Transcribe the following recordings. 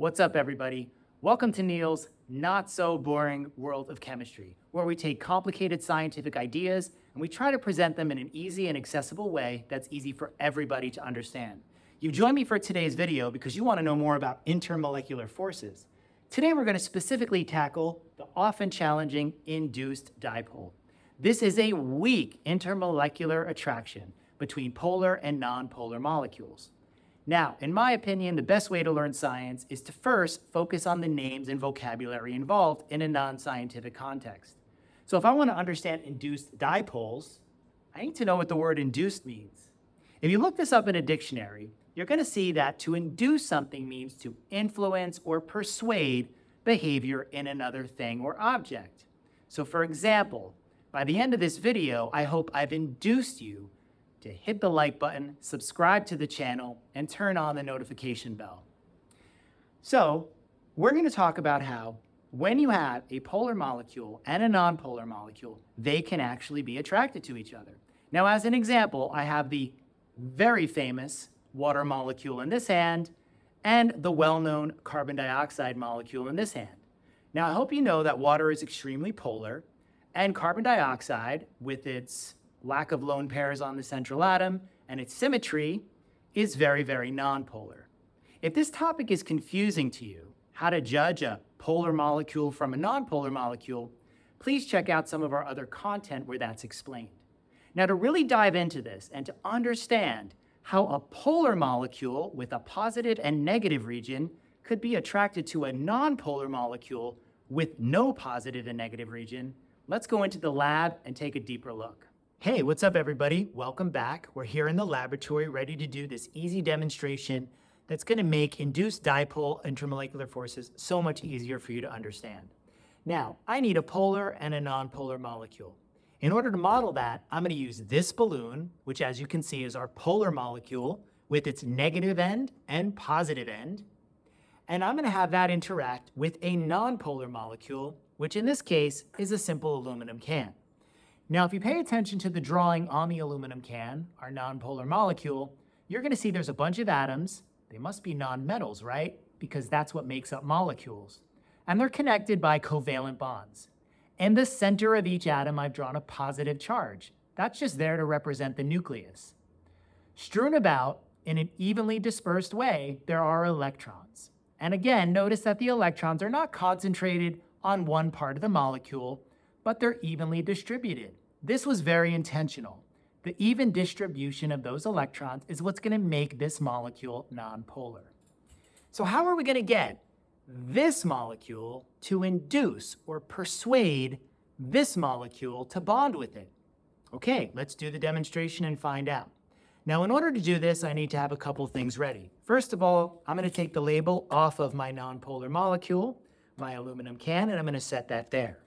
What's up, everybody? Welcome to Neil's not so Bohring world of chemistry, where we take complicated scientific ideas and we try to present them in an easy and accessible way that's easy for everybody to understand. You joined me for today's video because you want to know more about intermolecular forces. Today, we're going to specifically tackle the often challenging induced dipole. This is a weak intermolecular attraction between polar and nonpolar molecules. Now, in my opinion, the best way to learn science is to first focus on the names and vocabulary involved in a non-scientific context. So if I want to understand induced dipoles, I need to know what the word induced means. If you look this up in a dictionary, you're going to see that to induce something means to influence or persuade behavior in another thing or object. So for example, by the end of this video, I hope I've induced you to hit the like button, subscribe to the channel, and turn on the notification bell. So we're going to talk about how when you have a polar molecule and a nonpolar molecule, they can actually be attracted to each other. Now, as an example, I have the very famous water molecule in this hand and the well-known carbon dioxide molecule in this hand. Now, I hope you know that water is extremely polar, and carbon dioxide, with its lack of lone pairs on the central atom and its symmetry, is very, very nonpolar. If this topic is confusing to you, how to judge a polar molecule from a nonpolar molecule, please check out some of our other content where that's explained. Now, to really dive into this and to understand how a polar molecule with a positive and negative region could be attracted to a nonpolar molecule with no positive and negative region, let's go into the lab and take a deeper look. Hey, what's up everybody? Welcome back. We're here in the laboratory ready to do this easy demonstration that's gonna make induced dipole intermolecular forces so much easier for you to understand. Now, I need a polar and a nonpolar molecule. In order to model that, I'm going to use this balloon, which as you can see is our polar molecule with its negative end and positive end. And I'm going to have that interact with a nonpolar molecule, which in this case is a simple aluminum can. Now, if you pay attention to the drawing on the aluminum can, our nonpolar molecule, you're going to see there's a bunch of atoms. They must be nonmetals, right? Because that's what makes up molecules. And they're connected by covalent bonds. In the center of each atom, I've drawn a positive charge. That's just there to represent the nucleus. Strewn about in an evenly dispersed way, there are electrons. And again, notice that the electrons are not concentrated on one part of the molecule, but they're evenly distributed. This was very intentional. The even distribution of those electrons is what's going to make this molecule nonpolar. So how are we going to get this molecule to induce or persuade this molecule to bond with it. Okay, let's do the demonstration and find out. Now, in order to do this, I need to have a couple things ready. First of all, I'm going to take the label off of my nonpolar molecule, my aluminum can, and I'm going to set that there.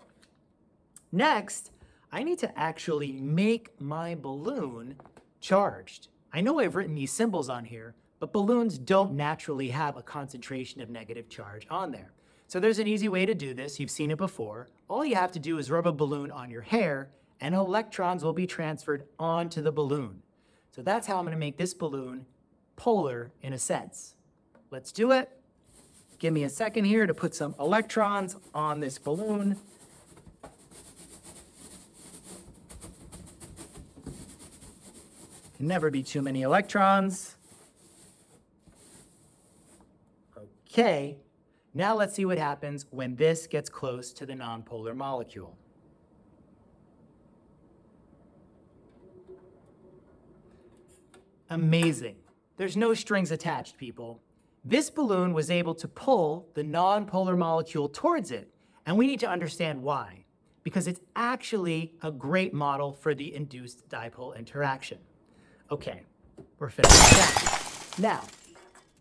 Next, I need to actually make my balloon charged. I know I've written these symbols on here, but balloons don't naturally have a concentration of negative charge on there. So there's an easy way to do this. You've seen it before. All you have to do is rub a balloon on your hair and electrons will be transferred onto the balloon. So that's how I'm gonna make this balloon polar in a sense. Let's do it. Give me a second here to put some electrons on this balloon. Never be too many electrons. Okay, now let's see what happens when this gets close to the nonpolar molecule. Amazing. There's no strings attached, people. This balloon was able to pull the nonpolar molecule towards it, and we need to understand why, because it's actually a great model for the induced dipole interaction. Okay, we're finished. Now,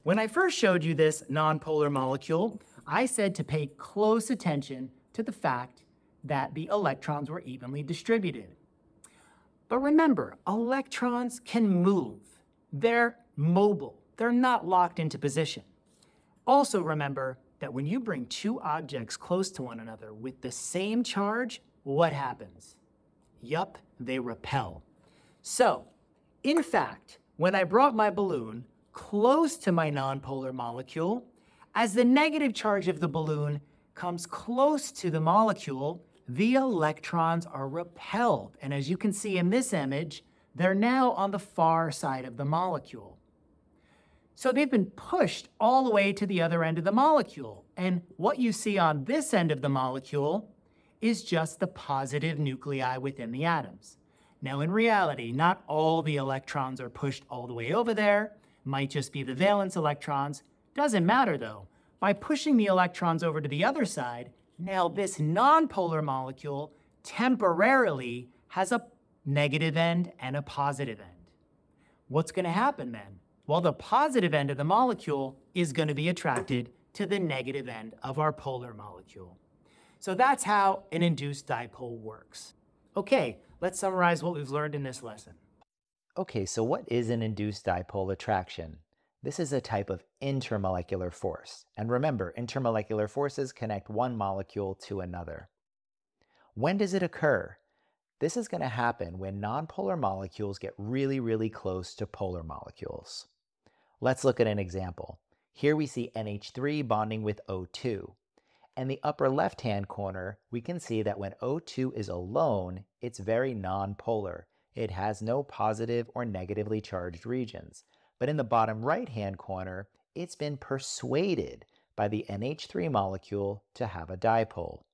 when I first showed you this nonpolar molecule, I said to pay close attention to the fact that the electrons were evenly distributed. But remember, electrons can move. They're mobile. They're not locked into position. Also remember that when you bring two objects close to one another with the same charge, what happens? Yup, they repel. So, in fact, when I brought my balloon close to my nonpolar molecule, As the negative charge of the balloon comes close to the molecule, the electrons are repelled. And as you can see in this image, they're now on the far side of the molecule. So they've been pushed all the way to the other end of the molecule. And what you see on this end of the molecule is just the positive nuclei within the atoms. Now, in reality, not all the electrons are pushed all the way over there. Might just be the valence electrons. Doesn't matter though. By pushing the electrons over to the other side, now this nonpolar molecule temporarily has a negative end and a positive end. What's going to happen then? Well, the positive end of the molecule is going to be attracted to the negative end of our polar molecule. So that's how an induced dipole works. Okay, let's summarize what we've learned in this lesson. Okay, so what is an induced dipole attraction? This is a type of intermolecular force. And remember, intermolecular forces connect one molecule to another. When does it occur? This is going to happen when nonpolar molecules get really, really close to polar molecules. Let's look at an example. Here we see NH3 bonding with O2. In the upper left-hand corner, we can see that when O2 is alone, it's very nonpolar. It has no positive or negatively charged regions. But in the bottom right-hand corner, it's been persuaded by the NH3 molecule to have a dipole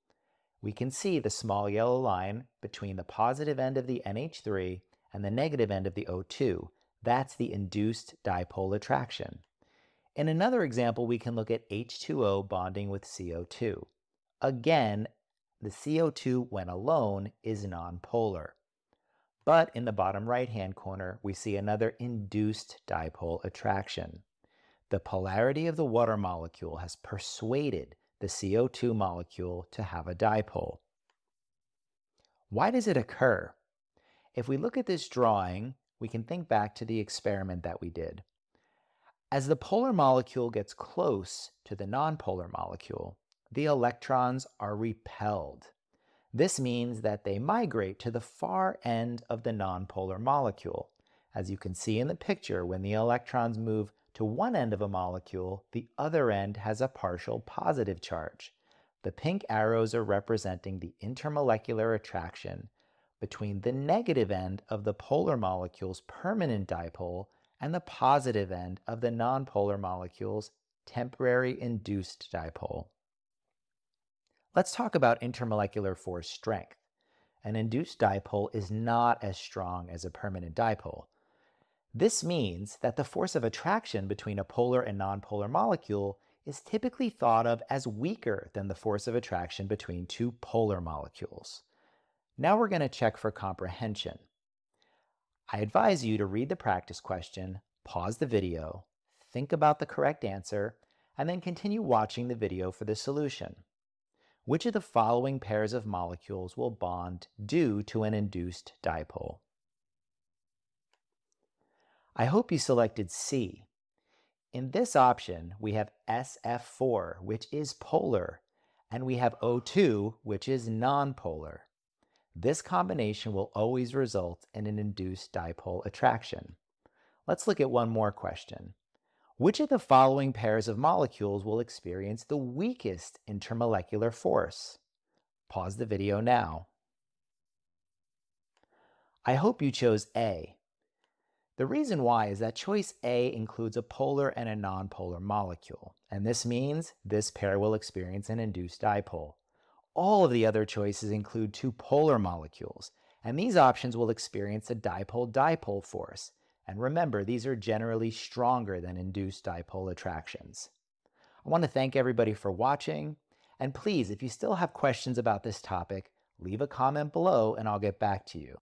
we can see the small yellow line between the positive end of the NH3 and the negative end of the O2. That's the induced dipole attraction. In another example, we can look at H2O bonding with CO2. Again, the CO2 when alone is nonpolar. But in the bottom right-hand corner, we see another induced dipole attraction. The polarity of the water molecule has persuaded the CO2 molecule to have a dipole. Why does it occur? If we look at this drawing, we can think back to the experiment that we did. As the polar molecule gets close to the nonpolar molecule, the electrons are repelled. This means that they migrate to the far end of the nonpolar molecule. As you can see in the picture, when the electrons move to one end of a molecule, the other end has a partial positive charge. The pink arrows are representing the intermolecular attraction between the negative end of the polar molecule's permanent dipole and the positive end of the nonpolar molecule's temporary induced dipole. Let's talk about intermolecular force strength. An induced dipole is not as strong as a permanent dipole. This means that the force of attraction between a polar and nonpolar molecule is typically thought of as weaker than the force of attraction between two polar molecules. Now we're going to check for comprehension. I advise you to read the practice question, pause the video, think about the correct answer, and then continue watching the video for the solution. Which of the following pairs of molecules will bond due to an induced dipole? I hope you selected C. In this option, we have SF4, which is polar, and we have O2, which is nonpolar. This combination will always result in an induced dipole attraction. Let's look at one more question. Which of the following pairs of molecules will experience the weakest intermolecular force? Pause the video now. I hope you chose A. The reason why is that choice A includes a polar and a nonpolar molecule, and this means this pair will experience an induced dipole. All of the other choices include two polar molecules, and these options will experience a dipole-dipole force. And remember, these are generally stronger than induced dipole attractions. I want to thank everybody for watching, and please, if you still have questions about this topic, leave a comment below and I'll get back to you.